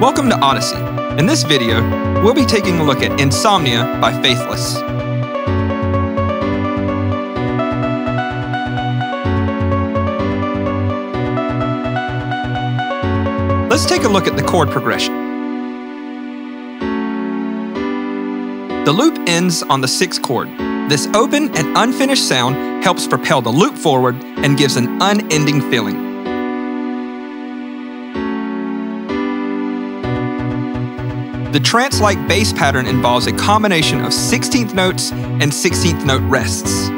Welcome to Odesi. In this video, we'll be taking a look at Insomnia by Faithless. Let's take a look at the chord progression. The loop ends on the sixth chord. This open and unfinished sound helps propel the loop forward and gives an unending feeling. The trance-like bass pattern involves a combination of 16th notes and 16th note rests.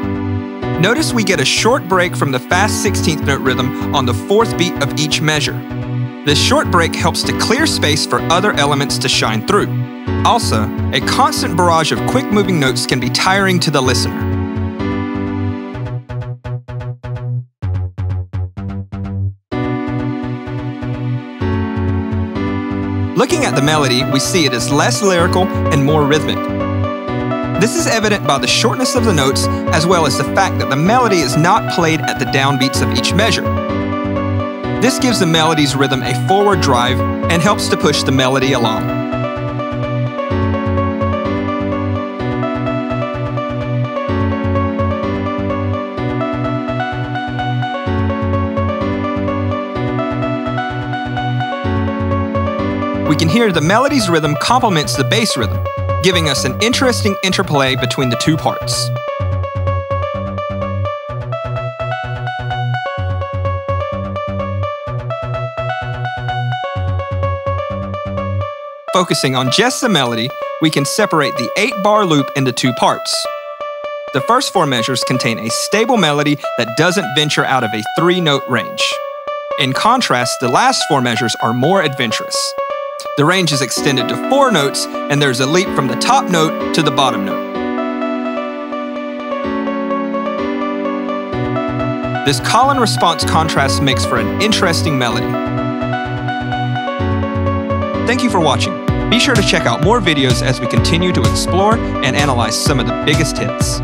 Notice we get a short break from the fast 16th note rhythm on the fourth beat of each measure. This short break helps to clear space for other elements to shine through. Also, a constant barrage of quick moving notes can be tiring to the listener. Looking at the melody, we see it is less lyrical and more rhythmic. This is evident by the shortness of the notes, as well as the fact that the melody is not played at the downbeats of each measure. This gives the melody's rhythm a forward drive and helps to push the melody along. We can hear the melody's rhythm complements the bass rhythm, giving us an interesting interplay between the two parts. Focusing on just the melody, we can separate the 8-bar loop into two parts. The first four measures contain a stable melody that doesn't venture out of a three-note range. In contrast, the last four measures are more adventurous. The range is extended to four notes, and there's a leap from the top note to the bottom note. This call and response contrast makes for an interesting melody. Thank you for watching. Be sure to check out more videos as we continue to explore and analyze some of the biggest hits.